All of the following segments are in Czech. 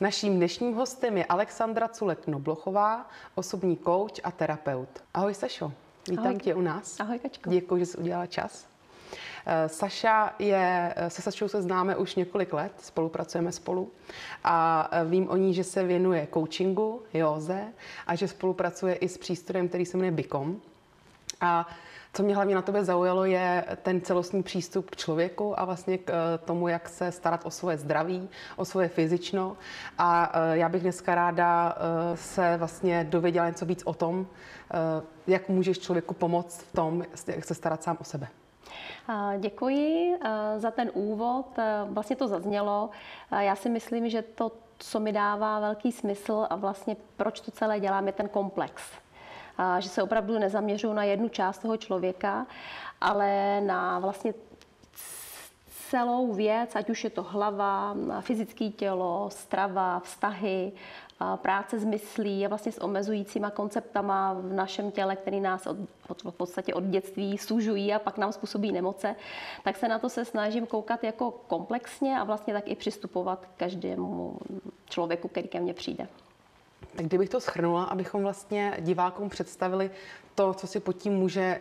Naším dnešním hostem je Alexandra Culek-Noblochová, osobní kouč a terapeut. Ahoj Sašo, vítám Ahoj. tě u nás. Ahoj Kačko. Děkuji, že jsi udělala čas. Eh, Saša je, se Sašou se známe už několik let, spolupracujeme spolu a eh, vím o ní, že se věnuje coachingu, józe a že spolupracuje i s přístrojem, který se jmenuje Bicom. A co mě hlavně na tebe zaujalo, je ten celostní přístup k člověku a vlastně k eh, tomu, jak se starat o svoje zdraví, o svoje fyzično. A eh, já bych dneska ráda eh, se vlastně dověděla něco víc o tom, jak můžeš člověku pomoct v tom, jak se starat sám o sebe. Děkuji za ten úvod. Vlastně to zaznělo. Já si myslím, že to, co mi dává velký smysl a vlastně proč to celé dělám, je ten komplex že se opravdu nezaměřují na jednu část toho člověka, ale na vlastně celou věc, ať už je to hlava, fyzické tělo, strava, vztahy, práce s myslí a vlastně s omezujícíma konceptama v našem těle, který nás od, v podstatě od dětství sužují a pak nám způsobí nemoce, tak se na to se snažím koukat jako komplexně a vlastně tak i přistupovat k každému člověku, který ke mně přijde. Kdybych to schrnula, abychom vlastně divákům představili to, co si pod tím může eh,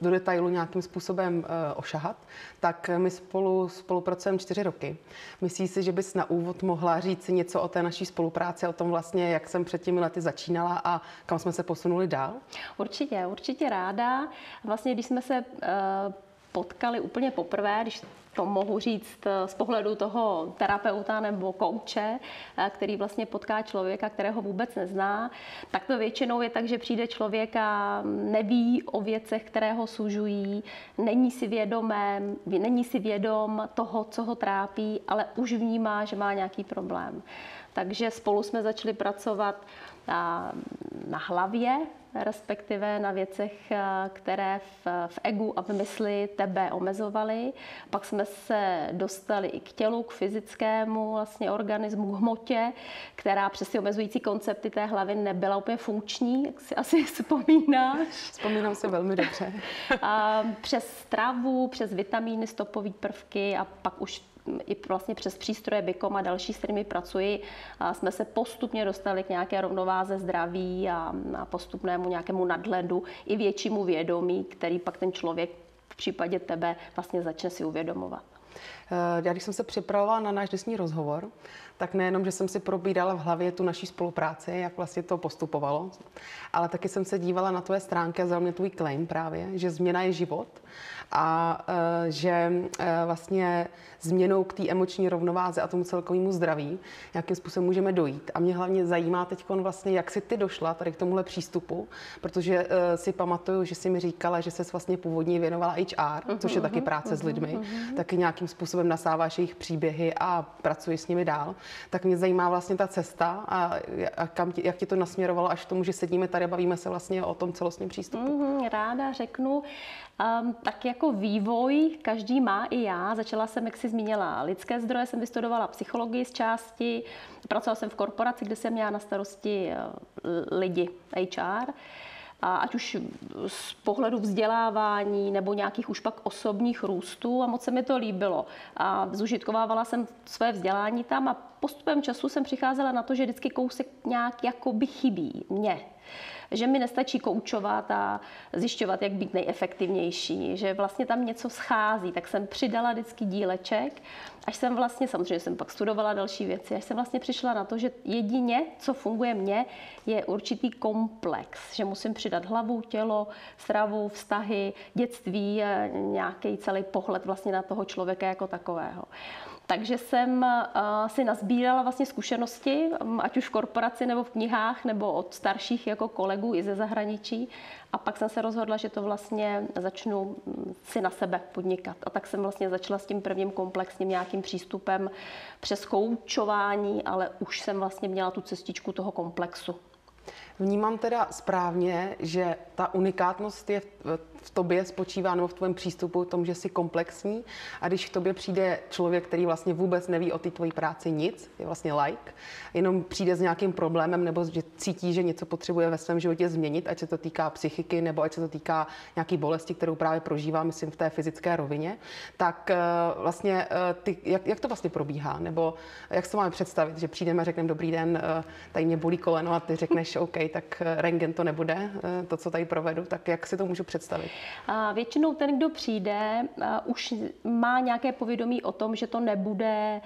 do detailu nějakým způsobem eh, ošahat, tak my spolu spolupracujeme čtyři roky. Myslíš si, že bys na úvod mohla říct něco o té naší spolupráci, o tom vlastně, jak jsem před těmi lety začínala a kam jsme se posunuli dál? Určitě, určitě ráda. Vlastně, když jsme se eh, potkali úplně poprvé, když to mohu říct eh, z pohledu toho terapeuta nebo kouče, eh, který vlastně potká člověka, kterého vůbec nezná, tak to většinou je tak, že přijde člověk a neví o věcech, které ho sužují, není si vědomém, není si vědom toho, co ho trápí, ale už vnímá, že má nějaký problém. Takže spolu jsme začali pracovat na, na hlavě, respektive na věcech, eh, které v, v egu a v mysli tebe omezovaly. Pak jsme se dostali i k tělu, k fyzickému vlastně organismu, k hmotě, která přes ty omezující koncepty té hlavy nebyla úplně funkční, jak si asi vzpomínáš. Vzpomínám se velmi dobře. a přes stravu, přes vitamíny, stopové prvky a pak už i vlastně přes přístroje Bikom a další, s kterými pracuji, jsme se postupně dostali k nějaké rovnováze zdraví a, postupnému nějakému nadhledu i většímu vědomí, který pak ten člověk v případě tebe vlastně začne si uvědomovat. Eh, já když jsem se připravovala na náš dnesní rozhovor, tak nejenom, že jsem si probídala v hlavě tu naší spolupráci, jak vlastně to postupovalo, ale taky jsem se dívala na tvoje stránky a za mě tvůj claim právě, že změna je život a uh, že uh, vlastně změnou k té emoční rovnováze a tomu celkovému zdraví, jakým způsobem můžeme dojít. A mě hlavně zajímá teď vlastně, jak si ty došla tady k tomuhle přístupu, protože si pamatuju, že jsi mi říkala, že se vlastně původně věnovala HR, což je taky mhm, práce s lidmi, uh-huh. taky nějakým způsobem nasáváš jejich příběhy a pracuješ s nimi dál. Tak mě zajímá vlastně ta cesta a, kam, jak ti to nasměrovalo až k tomu, že sedíme tady a bavíme se vlastně o tom celostním přístupu. Uh-huh, ráda řeknu. Um, tak jako vývoj každý má i já. Začala jsem, jak jsi zmínila, lidské zdroje, jsem vystudovala psychologii z části, pracovala jsem v korporaci, kde jsem měla na starosti eh, lidi, HR. A ať už z pohledu vzdělávání nebo nějakých už pak osobních růstů a moc se mi to líbilo. A zužitkovávala jsem své vzdělání tam a postupem času jsem přicházela na to, že vždycky kousek nějak jakoby chybí mně že mi nestačí koučovat a zjišťovat, jak být nejefektivnější, že vlastně tam něco schází, tak jsem přidala vždycky díleček, až jsem vlastně, samozřejmě jsem pak studovala další věci, až jsem vlastně přišla na to, že jedině, co funguje mně, je určitý komplex, že musím přidat hlavu, tělo, stravu, vztahy, dětství, nějaký celý pohled vlastně na toho člověka jako takového. Takže jsem eh, si nazbírala vlastně zkušenosti, mm, ať už v korporaci nebo v knihách, nebo od starších jako kolegů i ze zahraničí. A pak jsem se rozhodla, že to vlastně začnu mm, si na sebe podnikat. A tak jsem vlastně začala s tím prvním komplexním nějakým přístupem přes koučování, ale už jsem vlastně měla tu cestičku toho komplexu. Vnímám teda správně, že ta unikátnost je v v tobě spočívá nebo v tvém přístupu, v tom, že jsi komplexní a když k tobě přijde člověk, který vlastně vůbec neví o té tvojí práci nic, je vlastně like, jenom přijde s nějakým problémem nebo že cítí, že něco potřebuje ve svém životě změnit, ať se to týká psychiky nebo ať se to týká nějaký bolesti, kterou právě prožívá, myslím, v té fyzické rovině, tak eh, vlastně eh, ty, jak, jak to vlastně probíhá? Nebo jak se máme představit, že přijdeme a řekneme dobrý den, eh, tady mě bolí koleno a ty řekneš OK, tak rengen to nebude, to, co tady provedu, tak jak si to můžu představit? A většinou ten, kdo přijde, už má nějaké povědomí o tom, že to nebude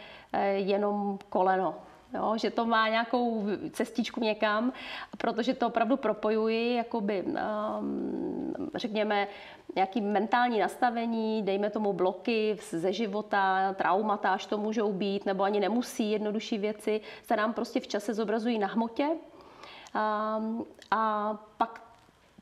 jenom koleno, jo, že to má nějakou cestičku někam, protože to opravdu propojuji, jakoby, um, řekněme, nějaký mentální nastavení, dejme tomu bloky ze života, traumata, až to můžou být, nebo ani nemusí, jednodušší věci, se nám prostě v čase zobrazují na hmotě. Um, a pak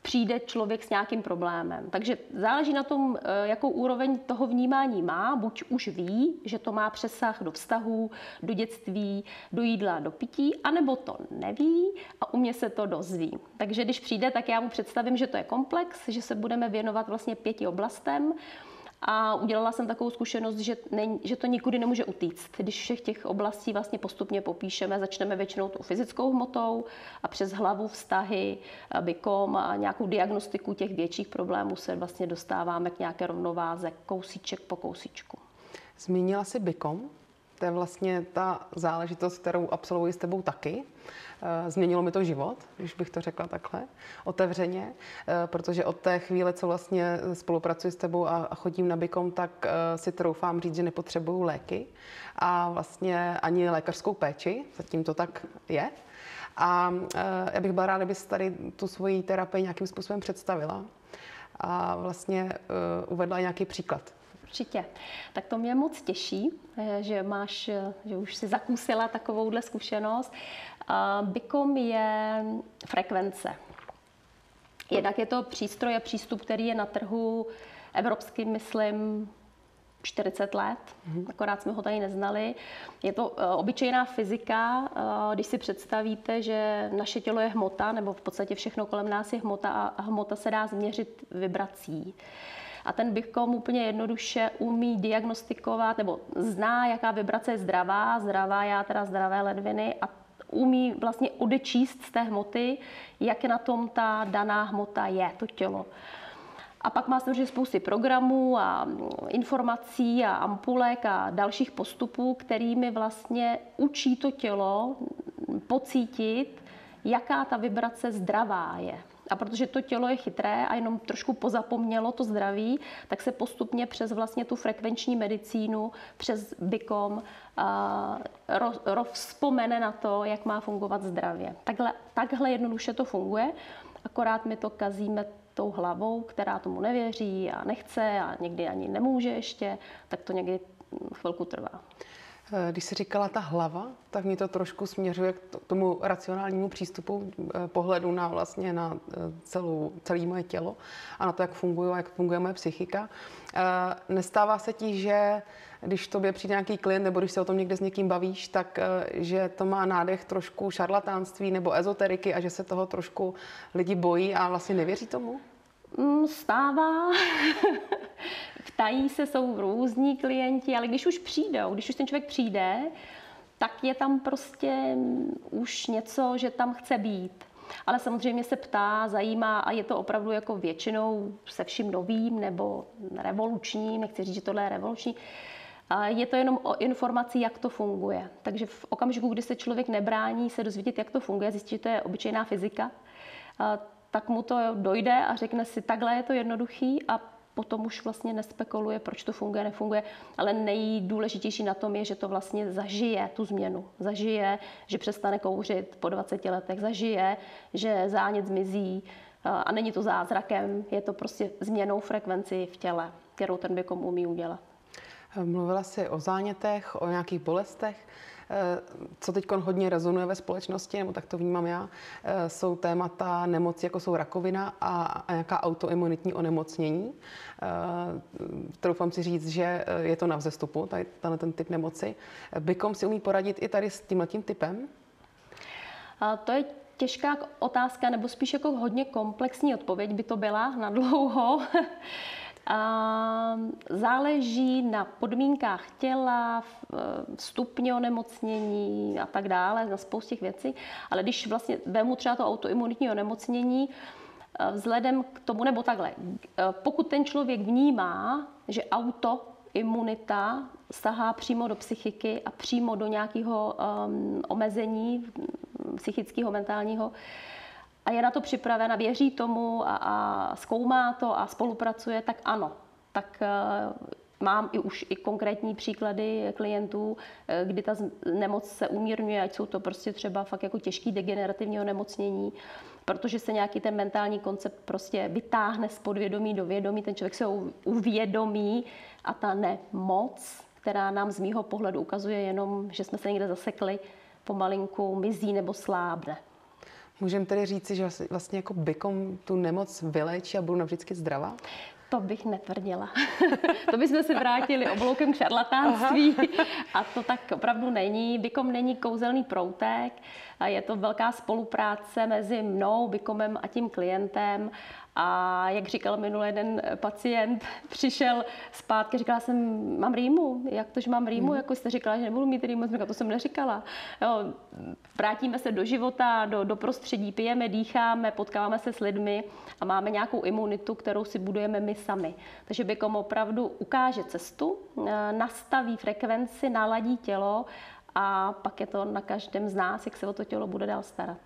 přijde člověk s nějakým problémem. Takže záleží na tom, eh, jakou úroveň toho vnímání má. Buď už ví, že to má přesah do vztahů, do dětství, do jídla, do pití, anebo to neví a u mě se to dozví. Takže když přijde, tak já mu představím, že to je komplex, že se budeme věnovat vlastně pěti oblastem. A udělala jsem takovou zkušenost, že, ne, že to nikudy nemůže utíct. Když všech těch oblastí vlastně postupně popíšeme, začneme většinou tou fyzickou hmotou a přes hlavu vztahy, bykom a nějakou diagnostiku těch větších problémů se vlastně dostáváme k nějaké rovnováze kousíček po kousíčku. Zmínila si bykom, to je vlastně ta záležitost, kterou absolvuji s tebou taky. Eh, změnilo mi to život, když bych to řekla takhle, otevřeně, eh, protože od té chvíle, co vlastně spolupracuji s tebou a chodím na Bikom, tak eh, si troufám říct, že nepotřebuju léky a vlastně ani lékařskou péči, zatím to tak je. A já bych byla ráda, kdybys tady tu svoji terapii nějakým způsobem představila a vlastně uvedla nějaký příklad. Určitě. Tak to mě moc těší, že máš, že už si zakusila takovouhle zkušenost. BICOM je frekvence. Jednak je to přístroj a přístup, který je na trhu evropský, myslím, 40 let, mm-hmm. akorát jsme ho tady neznali. Je to uh, obyčejná fyzika, když si představíte, že naše tělo je hmota, nebo v podstatě všechno kolem nás je hmota a hmota se dá změřit vibrací. A ten bychom úplně jednoduše umí diagnostikovat, nebo zná, jaká vibrace je zdravá, zdravá já teda zdravé ledviny a umí vlastně odečíst z té hmoty, jak na tom ta daná hmota je, to tělo. A pak má samozřejmě spousty programů a informací a ampulek a dalších postupů, kterými vlastně učí to tělo pocítit, jaká ta vibrace zdravá je. A protože to tělo je chytré a jenom trošku pozapomnělo to zdraví, tak se postupně přes vlastně tu frekvenční medicínu, přes BICOM rozpomene na to, jak má fungovat zdravě. Takhle, takhle jednoduše to funguje, akorát my to kazíme tou hlavou, která tomu nevěří a nechce a někdy ani nemůže ještě, tak to někdy chvilku trvá. Eh, když se říkala ta hlava, tak mě to trošku směřuje k tomu racionálnímu přístupu, eh, pohledu na vlastně na eh, celou, celé moje tělo a na to, jak funguje, jak funguje moje psychika. Nestává se ti, že když tobě přijde nějaký klient nebo když se o tom někde s někým bavíš, tak že to má nádech trošku šarlatánství nebo ezoteriky a že se toho trošku lidi bojí a vlastně nevěří tomu? Mm, stává. Ptají se, jsou různí klienti, ale když už přijdou, když už ten člověk přijde, tak je tam prostě už něco, že tam chce být. Ale samozřejmě se ptá, zajímá a je to opravdu jako většinou se vším novým nebo revolučním, nechci říct, že tohle je revoluční, je to jenom o informaci, jak to funguje. Takže v okamžiku, kdy se člověk nebrání se dozvědět, jak to funguje, zjistí, že to je obyčejná fyzika, tak mu to dojde a řekne si, takhle je to jednoduchý a potom už vlastně nespekuluje, proč to funguje, nefunguje, ale nejdůležitější na tom je, že to vlastně zažije tu změnu. Zažije, že přestane kouřit po 20 letech, zažije, že zánět zmizí a není to zázrakem, je to prostě změnou frekvenci v těle, kterou ten bykom umí udělat. Mluvila jsi o zánětech, o nějakých bolestech. Eh, co teď hodně rezonuje ve společnosti, nebo tak to vnímám já, eh, jsou témata nemoci, jako jsou rakovina a, nějaká autoimunitní onemocnění. Eh, troufám si říct, že je to na vzestupu, tady, ten typ nemoci. Bykom si umí poradit i tady s tímhle tím typem? A to je těžká otázka, nebo spíš jako hodně komplexní odpověď by to byla na dlouho. A záleží na podmínkách těla, stupně onemocnění a tak dále, na spoustě věcí. Ale když vlastně vemu třeba to autoimunitní onemocnění, eh, vzhledem k tomu, nebo takhle, eh, pokud ten člověk vnímá, že autoimunita sahá přímo do psychiky a přímo do nějakého um, omezení psychického, mentálního, a je na to připravena, věří tomu a, a zkoumá to a spolupracuje, tak ano, tak uh, mám i už i konkrétní příklady klientů, uh, kdy ta nemoc se umírňuje, ať jsou to prostě třeba fakt jako těžký degenerativní onemocnění, protože se nějaký ten mentální koncept prostě vytáhne z podvědomí do vědomí, ten člověk se uvědomí a ta nemoc, která nám z mýho pohledu ukazuje jenom, že jsme se někde zasekli, pomalinku mizí nebo slábne. Můžeme tedy říci, že vlastně jako bykom tu nemoc vylečí a budu navždycky zdravá? To bych netvrdila. to bychom se vrátili obloukem k šarlatánství. A to tak opravdu není. Bykom není kouzelný proutek. Je to velká spolupráce mezi mnou, bykomem a tím klientem. A jak říkal minulý jeden pacient, přišel zpátky, říkala jsem, mám rýmu, jak to, že mám rýmu, mm. jako jste říkala, že nebudu mít rýmu, říkala, to jsem neříkala. Jo, vrátíme se do života, do, do prostředí, pijeme, dýcháme, potkáváme se s lidmi a máme nějakou imunitu, kterou si budujeme my sami. Takže bychom opravdu ukáže cestu, eh, nastaví frekvenci, naladí tělo a pak je to na každém z nás, jak se o to tělo bude dál starat.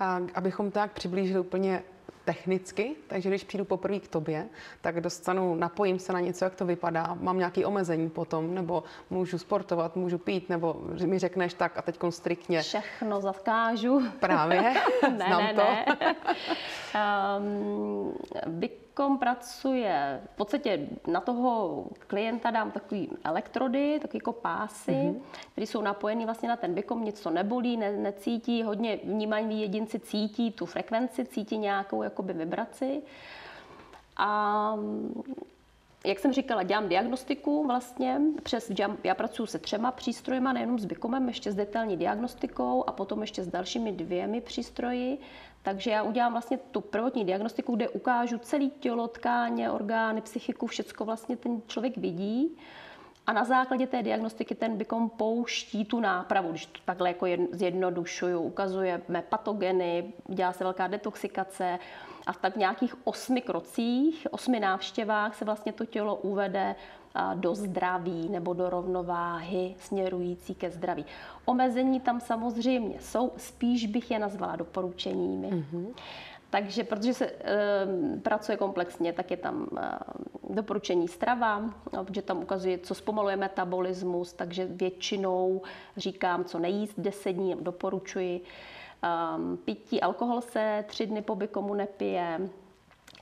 A abychom tak přiblížili úplně technicky, takže když přijdu poprvé k tobě, tak dostanu, napojím se na něco, jak to vypadá, mám nějaké omezení potom, nebo můžu sportovat, můžu pít, nebo mi řekneš tak a teď striktně. Všechno zakážu. Právě, ne, znám ne, to. Ne. um, Pracuje, v podstatě na toho klienta dám takový elektrody, takový jako pásy, mm-hmm. které jsou napojené vlastně na ten Bitkom, nic to nebolí, ne, necítí, hodně vnímaví jedinci cítí tu frekvenci, cítí nějakou jakoby vibraci. A jak jsem říkala, dělám diagnostiku vlastně. Přes, já pracuji se třema přístrojema, nejenom s Bikomem, ještě s detailní diagnostikou a potom ještě s dalšími dvěmi přístroji. Takže já udělám vlastně tu prvotní diagnostiku, kde ukážu celé tělo, tkáně, orgány, psychiku, všecko vlastně ten člověk vidí. A na základě té diagnostiky ten bykom pouští tu nápravu, když to takhle jako zjednodušuju, ukazujeme patogeny, dělá se velká detoxikace a v tak nějakých osmi krocích, osmi návštěvách se vlastně to tělo uvede do zdraví nebo do rovnováhy směrující ke zdraví. Omezení tam samozřejmě jsou, spíš bych je nazvala doporučeními. Mm-hmm. Takže protože se e, pracuje komplexně, tak je tam e, doporučení strava, protože tam ukazuje, co zpomaluje metabolismus, takže většinou říkám, co nejíst 10 dní, doporučuji. Um, pití alkohol se tři dny po bykomu nepije,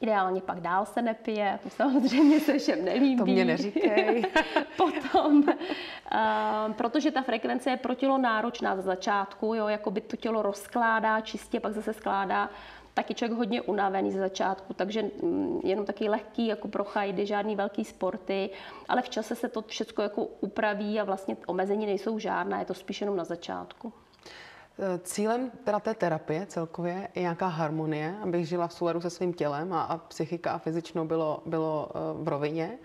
Ideálně pak dál se nepije, samozřejmě se všem nelíbí. To mě neříkej. Potom, uh, protože ta frekvence je pro tělo náročná za začátku, jo, jako by to tělo rozkládá čistě, pak zase skládá, tak je člověk hodně unavený ze začátku, takže mm, jenom taky lehký jako prochajdy, žádný velký sporty, ale v čase se to všechno jako upraví a vlastně omezení nejsou žádná, je to spíš jenom na začátku. Cílem teda té terapie celkově je nějaká harmonie, abych žila v souladu se svým tělem a, a psychika a fyzično bylo, bylo uh, v rovině.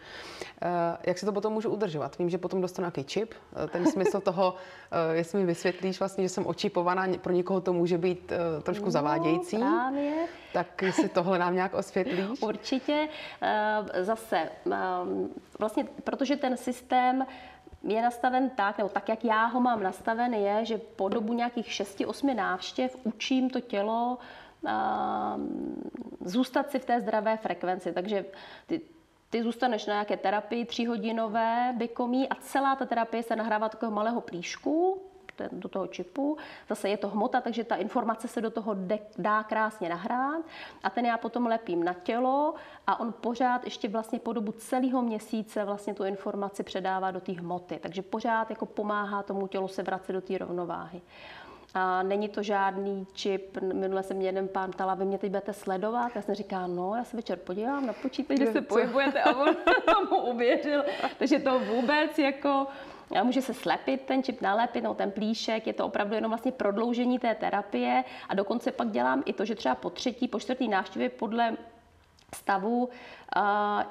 Uh, jak si to potom můžu udržovat? Vím, že potom dostanu nějaký čip. Ten smysl toho, jestli mi vysvětlíš vlastně, že jsem očipovaná, pro někoho to může být trošku no, zavádějící. Právě. Tak si tohle nám nějak osvětlíš? Určitě. Zase, um, vlastně, protože ten systém je nastaven tak, nebo tak, jak já ho mám nastaven, je, že po dobu nějakých 6-8 návštěv učím to tělo uh, zůstat si v té zdravé frekvenci. Takže ty, ty zůstaneš na nějaké terapii tříhodinové, bykomí a celá ta terapie se nahrává takového malého plíšku, do toho čipu. Zase je to hmota, takže ta informace se do toho dá krásně nahrát a ten já potom lepím na tělo a on pořád ještě vlastně po dobu celého měsíce vlastně tu informaci předává do té hmoty. Takže pořád jako pomáhá tomu tělu se vracet do té rovnováhy. A není to žádný čip. Minule se mě jeden pán ptala, vy mě teď budete sledovat. Já jsem říká, no, já se večer podívám na počítač, kde se pohybujete a on mu uvěřil. Takže to vůbec jako Může se slepit ten čip, nalepit, no ten plíšek, je to opravdu jenom vlastně prodloužení té terapie a dokonce pak dělám i to, že třeba po třetí, po čtvrtý návštěvě podle stavu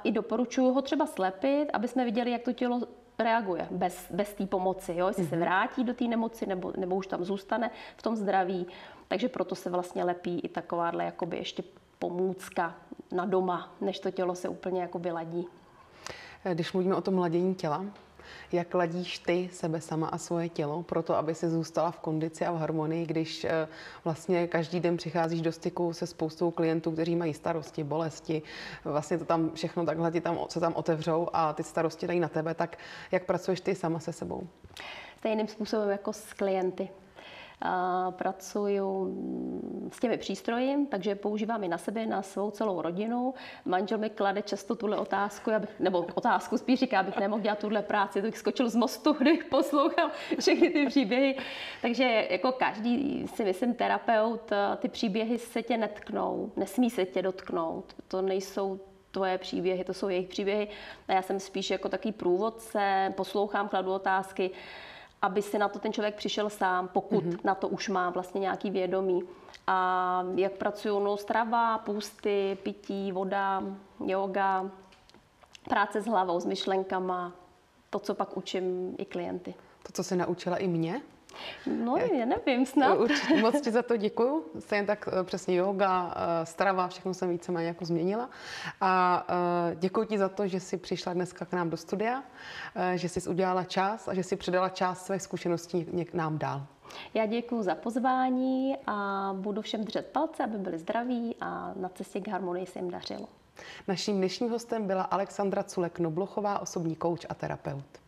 i doporučuji ho třeba slepit, aby jsme viděli, jak to tělo reaguje bez, bez té pomoci, jo? jestli mm-hmm. se mhm. vrátí do té nemoci nebo, nebo už tam zůstane v tom zdraví. Takže proto se vlastně lepí i takováhle jakoby ještě pomůcka na doma, než to tělo se úplně jakoby ladí. Když mluvíme o tom ladění těla, jak ladíš ty sebe sama a svoje tělo pro to, aby si zůstala v kondici a v harmonii, když eh, vlastně každý den přicházíš do styku se spoustou klientů, kteří mají starosti, bolesti, vlastně to tam všechno takhle ti tam, se tam otevřou a ty starosti dají na tebe, tak jak pracuješ ty sama se sebou? Stejným způsobem jako s klienty pracuju s těmi přístroji, takže používám i na sebe, na svou celou rodinu. Manžel mi klade často tuhle otázku, abych, nebo otázku spíš říká, abych nemohl dělat tuhle práci, to bych skočil z mostu, kdybych poslouchal všechny ty příběhy. Takže jako každý si myslím terapeut, ty příběhy se tě netknou, nesmí se tě dotknout. To nejsou tvoje příběhy, to jsou jejich příběhy. A já jsem spíš jako takový průvodce, poslouchám, kladu otázky aby si na to ten člověk přišel sám, pokud mm-hmm. na to už má vlastně nějaký vědomí. A jak pracuju, no strava, půsty, pití, voda, yoga, práce s hlavou, s myšlenkama, to, co pak učím i klienty. To, co se naučila i mě? No, já nevím, snad. Určitě moc ti za to děkuju. Stejně tak eh, přesně yoga, eh, strava, všechno jsem víceméně jako změnila. A eh, děkuji ti za to, že jsi přišla dneska k nám do studia, že jsi udělala čas a že jsi předala část svých zkušeností k nám dál. Já děkuji za pozvání a budu všem držet palce, aby byli zdraví a na cestě k harmonii se jim dařilo. Naším dnešním hostem byla Alexandra Culek-Noblochová, osobní kouč a terapeut.